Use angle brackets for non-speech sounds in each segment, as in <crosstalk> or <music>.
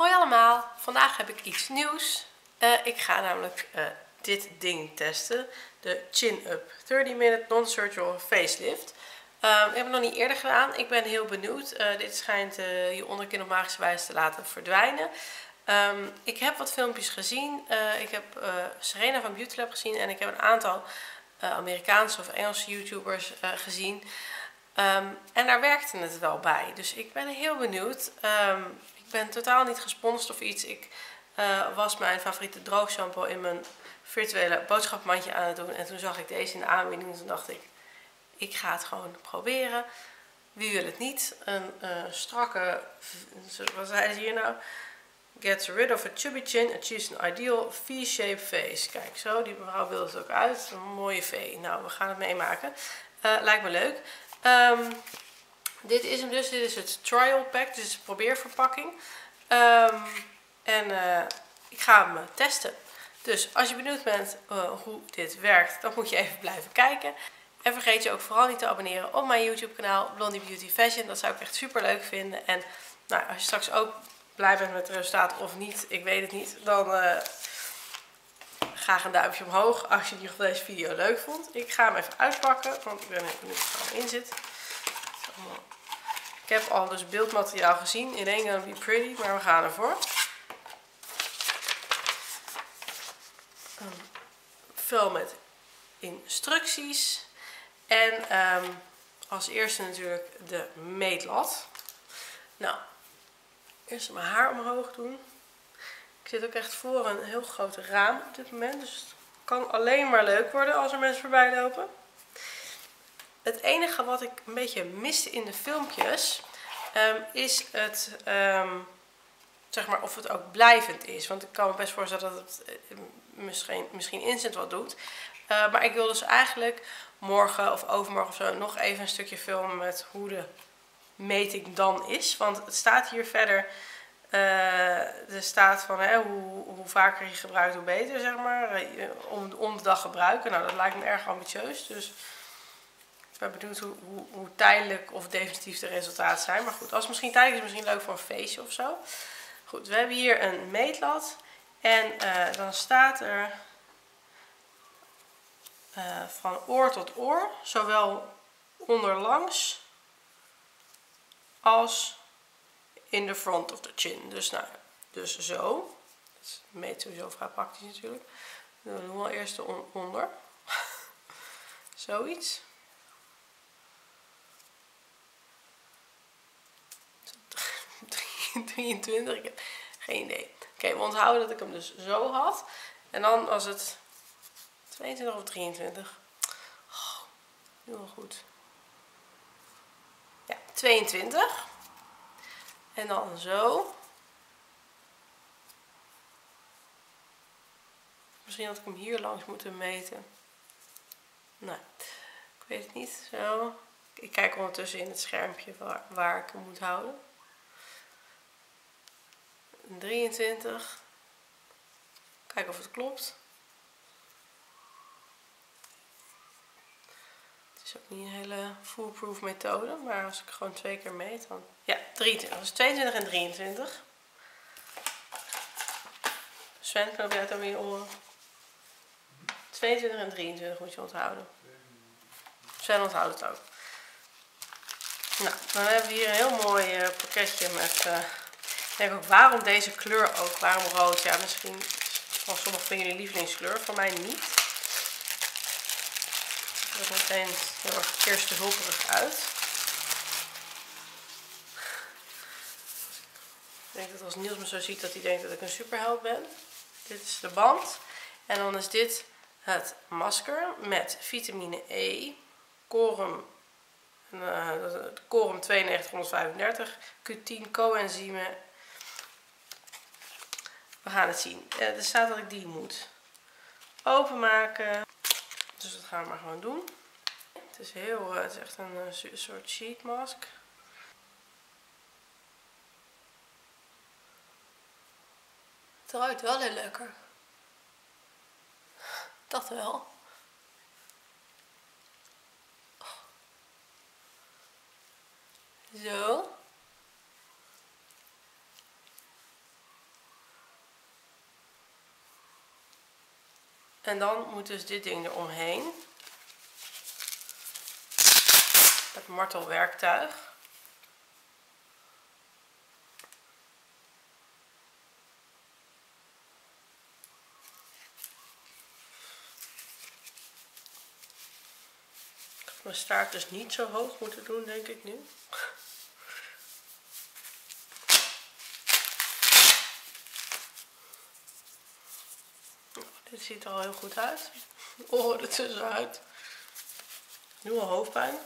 Hoi allemaal, vandaag heb ik iets nieuws. Uh, ik ga namelijk uh, dit ding testen. De Chin Up 30 Minute Non-Surgical Facelift. Uh, ik heb het nog niet eerder gedaan. Ik ben heel benieuwd. Dit schijnt je onderkin op magische wijze te laten verdwijnen. Um, ik heb wat filmpjes gezien. ik heb Serena van Beauty Lab gezien. En ik heb een aantal Amerikaanse of Engelse YouTubers gezien. Um, en daar werkte het wel bij. Dus ik ben heel benieuwd. Ik ben totaal niet gesponsord of iets. Ik uh, was mijn favoriete droogshampoo in mijn virtuele boodschapmandje aan het doen. En toen zag ik deze in de aanbieding. En toen dacht ik, ik ga het gewoon proberen. Wie wil het niet? Een uh, strakke, wat zei ze hier nou? Gets rid of a chubby chin, achieves an ideal V-shaped face. Kijk, zo, die mevrouw wil het ook uit. Een mooie V. Nou, we gaan het meemaken. Uh, lijkt me leuk. Um, dit is hem dus. Dit is het trial pack. Is de probeerverpakking. Um, en uh, ik ga hem testen. Dus als je benieuwd bent uh, hoe dit werkt, dan moet je even blijven kijken. En vergeet je ook vooral niet te abonneren op mijn YouTube kanaal Blondie Beauty Fashion. Dat zou ik echt super leuk vinden. En nou, als je straks ook blij bent met het resultaat of niet, ik weet het niet, dan uh, graag een duimpje omhoog als je in ieder geval deze video leuk vond. Ik ga hem even uitpakken, want ik ben even benieuwd er in zit. Ik heb al dus beeldmateriaal gezien. In één gonna be pretty, maar we gaan ervoor. Veel met instructies. En um, als eerste natuurlijk de meetlat. Nou, eerst mijn haar omhoog doen. Ik zit ook echt voor een heel groot raam op dit moment. Dus het kan alleen maar leuk worden als er mensen voorbij lopen. Het enige wat ik een beetje miste in de filmpjes um, is het, um, zeg maar, of het ook blijvend is. Want ik kan me best voorstellen dat het uh, misschien, misschien instant wat doet. Uh, maar ik wil dus eigenlijk morgen of overmorgen of zo nog even een stukje filmen met hoe de meting dan is. Want het staat hier verder, uh, er staat van hè, hoe, hoe vaker je gebruikt hoe beter, zeg maar. Om, om de dag gebruiken. Nou, dat lijkt me erg ambitieus. Dus ben benieuwd hoe, hoe, tijdelijk of definitief de resultaten zijn. Maar goed, als misschien tijdelijk is, misschien leuk voor een feestje of zo. Goed, we hebben hier een meetlat. En uh, dan staat er uh, van oor tot oor, zowel onderlangs als in de front of the chin. Dus, nou, dus zo. Dat meet sowieso vrij praktisch natuurlijk. Dan doen we eerst de onder. <laughs> Zoiets. 23, <laughs> ik heb geen idee. Oké, we onthouden dat ik hem dus zo had. En dan was het 22 of 23. Oh, goed. Ja, 22. En dan zo. Misschien had ik hem hier langs moeten meten. Nou, ik weet het niet. Zo. Ik kijk ondertussen in het schermpje waar ik hem moet houden. 23. Kijken of het klopt. Het is ook niet een hele foolproof methode, maar als ik gewoon twee keer meet dan... Ja, 23. Dus 22 en 23. Sven, knoop jij het dan weer oren? 22 en 23 moet je onthouden. Sven onthoudt het ook. Nou, dan hebben we hier een heel mooi uh, pakketje met... Uh, denk ook waarom deze kleur ook. Waarom rood? Ja, misschien van sommige van jullie lievelingskleur. Voor mij niet. Het er meteen heel erg eerste hulperig uit. Ik denk dat als Niels me zo ziet dat hij denkt dat ik een superheld ben. Dit is de band. En dan is dit het masker met vitamine E, korum, uh, korum 9235, Q10 coenzymen we gaan het zien. Uh, er staat dat ik die moet openmaken. Dus dat gaan we maar gewoon doen. Het is heel, uh, het is echt een uh, soort sheet mask. Het ruikt wel heel lekker. Dat wel. Zo. En dan moet dus dit ding eromheen. Het martelwerktuig. mijn staart dus niet zo hoog moeten doen, denk ik nu. Dit ziet er al heel goed uit. Oren er tussenuit. Nu al hoofdpijn.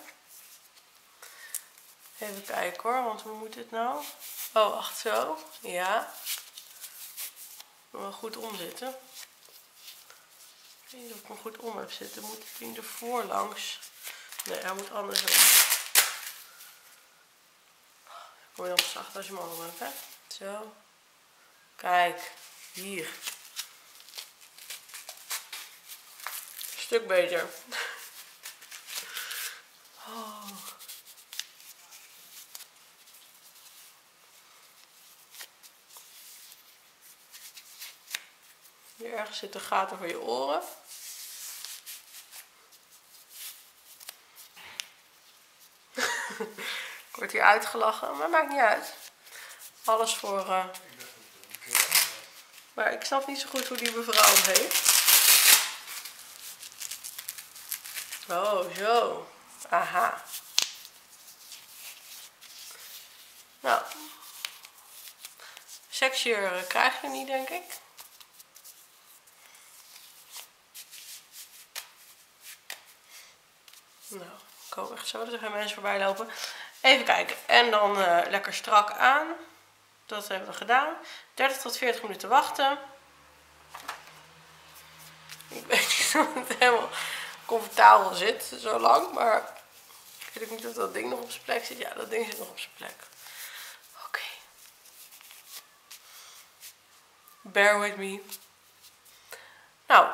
Even kijken hoor, want hoe moet dit nou? Oh, wacht zo. Ja. Wel goed omzitten. Ik weet niet of ik hem goed om heb zitten. Moet het ding ervoor langs. Nee, hij moet anders doen. Mooi dan zacht als je hem hebt, hè? Zo. Kijk, hier. Stuk beter. Oh. Hier ergens zitten gaten voor je oren. <laughs> Ik word hier uitgelachen, maar maakt niet uit. Alles voor... Uh... Maar ik snap niet zo goed hoe die mevrouw hem heeft. Oh, zo. Aha. Nou. Sexier krijg je niet, denk ik. Nou. Ik hoop echt zo dat er geen mensen voorbij lopen. Even kijken. En dan uh, lekker strak aan. Dat hebben we gedaan. 30 tot 40 minuten wachten. Ik weet niet <laughs> of het helemaal comfortabel zit zo lang. Maar ik weet niet of dat ding nog op zijn plek zit. Ja, dat ding zit nog op zijn plek. Oké. Bear with me. Nou,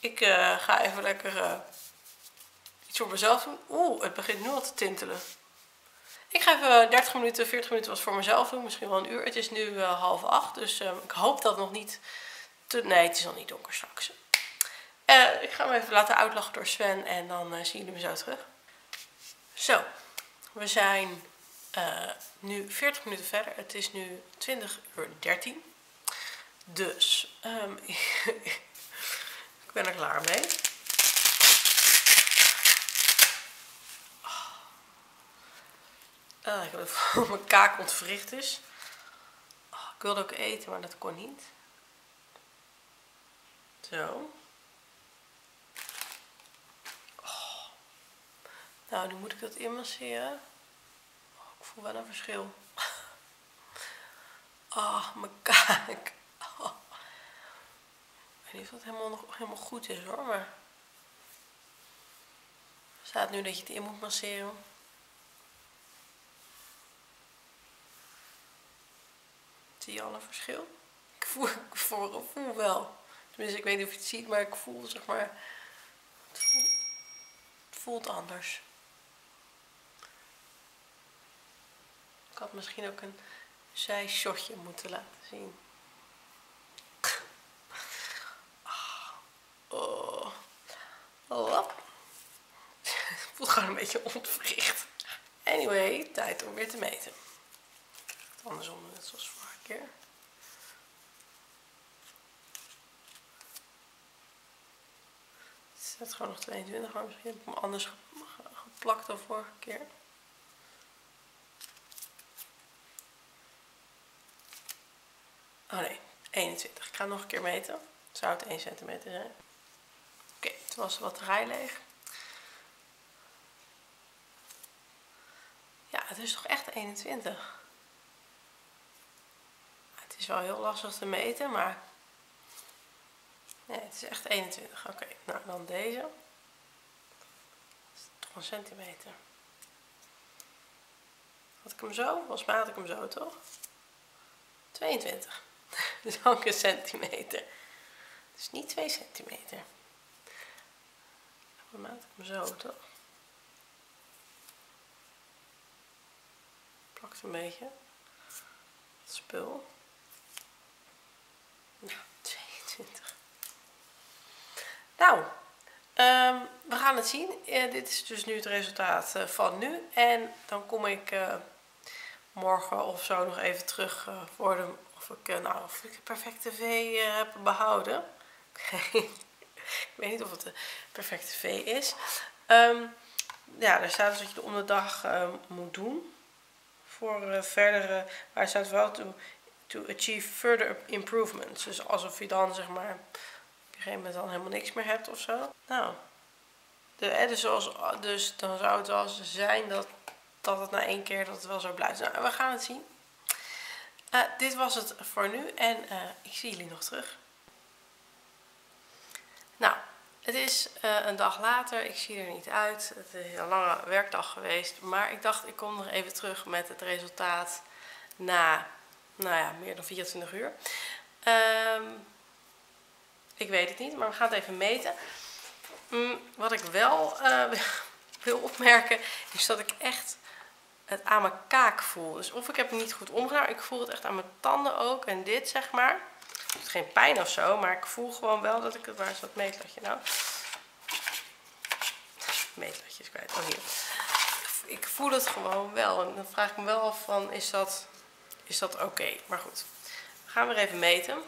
ik uh, ga even lekker... Uh, voor mezelf doen. Oeh, het begint nu al te tintelen. Ik ga even 30 minuten, 40 minuten was voor mezelf doen. Misschien wel een uur. Het is nu uh, half acht. Dus ik hoop dat nog niet te... Nee, het is nog niet donker straks. Uh, ik ga hem even laten uitlachen door Sven. En dan zien jullie me zo terug. Zo. We zijn nu 40 minuten verder. Het is nu 20 uur 13. Dus um, <laughs> ik ben er klaar mee. Uh, ik heb dat <laughs> mijn kaak ontwricht is. Oh, ik wilde ook eten, maar dat kon niet. Zo. Nou, nu moet ik dat inmasseren. Oh, ik voel wel een verschil. Oh, <laughs> mijn kaak. Oh. Ik weet niet of dat helemaal nog helemaal goed is hoor, maar... Er staat nu dat je het in moet masseren. Zie je al een verschil? Ik voel, ik voel, voel wel. Tenminste, ik weet niet of je het ziet, maar ik voel zeg maar. Het het voelt anders. Ik had misschien ook een zijshotje moeten laten zien. Oh. Oh. Het voelt gewoon een beetje ontwricht. Anyway, tijd om weer te meten. Andersom, net zoals vorige keer. Het staat gewoon nog 22, maar misschien heb ik hem anders geplakt dan vorige keer. Oh nee, 21. Ik ga nog een keer meten. Zou het 1 centimeter zijn. Oké, toen was de batterij leeg. Ja, het is toch echt 21 is wel heel lastig te meten, maar nee, het is echt 21. Oké, nou dan deze. Dat is toch een centimeter. Had ik hem zo? Volgens mij had ik hem zo, toch? 22. <laughs> dus ook een centimeter. Dus niet 2 centimeter. Had ik hem zo, toch? Plakt een beetje. Het spul. Nou, 22. gaan het zien. Uh, dit is dus nu het resultaat uh, van nu. En dan kom ik uh, morgen of zo nog even terug voor de, of, ik, nou, of ik de perfecte V heb behouden. <laughs> ik weet niet of het de perfecte V is. Um, ja, er staat dus dat je de dag moet doen. Voor verdere, maar staat wel to, to achieve further improvements. Dus alsof je dan zeg maar een gegeven moment dan helemaal niks meer hebt of zo. Nou, de, dus, zoals, dus dan zou het wel zijn dat, dat het na één keer dat het wel zo blijft. Nou, we gaan het zien. Uh, dit was het voor nu en uh, ik zie jullie nog terug. Nou, het is uh, een dag later. Ik zie er niet uit. Het is een lange werkdag geweest. Maar ik dacht, ik kom nog even terug met het resultaat na nou ja, meer dan 24 uur. Um, ik weet het niet, maar we gaan het even meten. Mm, wat ik wel <laughs> wil opmerken, is dat ik echt het aan mijn kaak voel. Dus of ik heb het niet goed omgedaan, ik voel het echt aan mijn tanden ook. En dit zeg maar. Het is geen pijn of zo, maar ik voel gewoon wel dat ik het... Waar is dat meetlatje nou? Meetlatjes kwijt. Oh hier. Ik voel het gewoon wel. En dan vraag ik me wel af van, is dat, is dat oké? Maar goed, gaan we even meten.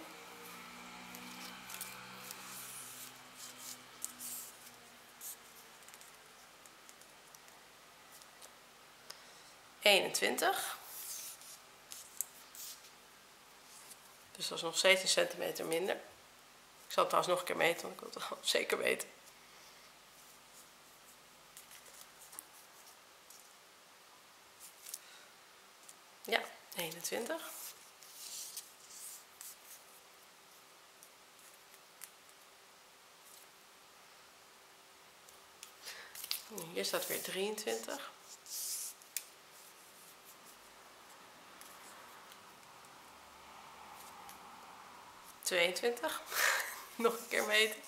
21. Dus dat is nog steeds een centimeter minder. Ik zal het trouwens nog een keer meten, want ik wil het gewoon zeker weten. Ja, 21. Hier staat weer 23. 22. <laughs> Nog een keer meten.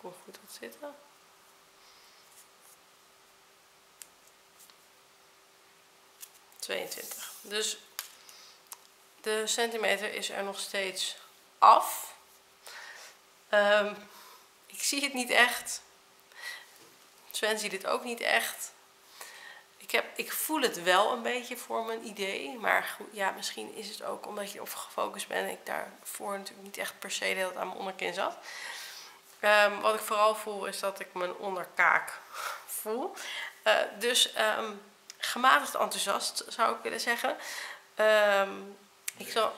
Hoe goed dat zit. Dan. ...22. Dus de centimeter is er nog steeds af. Um, ik zie het niet echt. Sven ziet het ook niet echt. Ik, heb, ik voel het wel een beetje voor mijn idee. Maar goed, ja, misschien is het ook omdat je op gefocust bent. En ik daarvoor natuurlijk niet echt per se de aan mijn onderkin zat. Um, wat ik vooral voel is dat ik mijn onderkaak voel. Uh, dus um, gematigd enthousiast zou ik willen zeggen. Um, ik zal...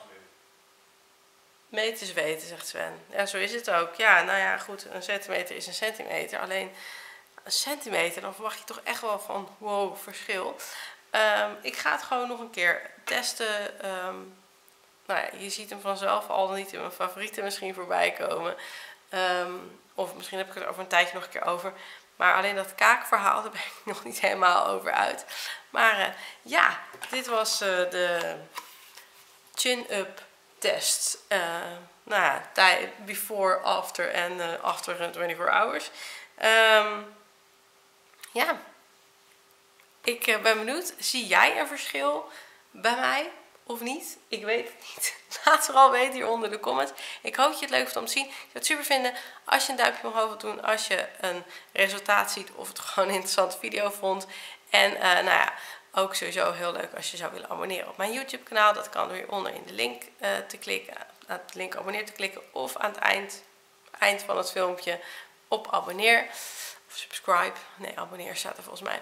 Meten is weten, zegt Sven. Ja, zo is het ook. Ja, nou ja, goed, een centimeter is een centimeter. Alleen een centimeter, dan verwacht je toch echt wel van wow, verschil. Um, ik ga het gewoon nog een keer testen. Um, nou ja, je ziet hem vanzelf al niet in mijn favorieten misschien voorbij komen. Um, of misschien heb ik het er over een tijdje nog een keer over. Maar alleen dat kaakverhaal, daar ben ik <laughs> nog niet helemaal over uit. Maar uh, ja, dit was uh, de chin-up test. Uh, nou ja, before, after en after 24 hours. Ja, ik eh, ben benieuwd. Zie jij een verschil bij mij of niet? Ik weet het niet. <laughs> Laat het al weten hier onder de comments. Ik hoop dat je het leuk vond om te zien. Ik zou het super vinden als je een duimpje omhoog wilt doen. Als je een resultaat ziet of het <laughs> gewoon een interessante video vond. En uh, nou ja, ook sowieso heel leuk als je zou willen abonneren op mijn YouTube kanaal. Dat kan door hieronder in de link uh, te klikken. Aan de link abonneer te klikken. Of aan het eind, eind van het filmpje op abonneer subscribe. Nee, abonneer staat er volgens mij.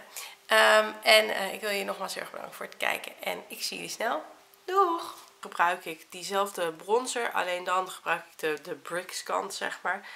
Um, en uh, ik wil je nogmaals heel erg bedanken voor het kijken. En ik zie jullie snel. Doeg! Gebruik ik diezelfde bronzer. Alleen dan gebruik ik de, de bricks kant, zeg maar.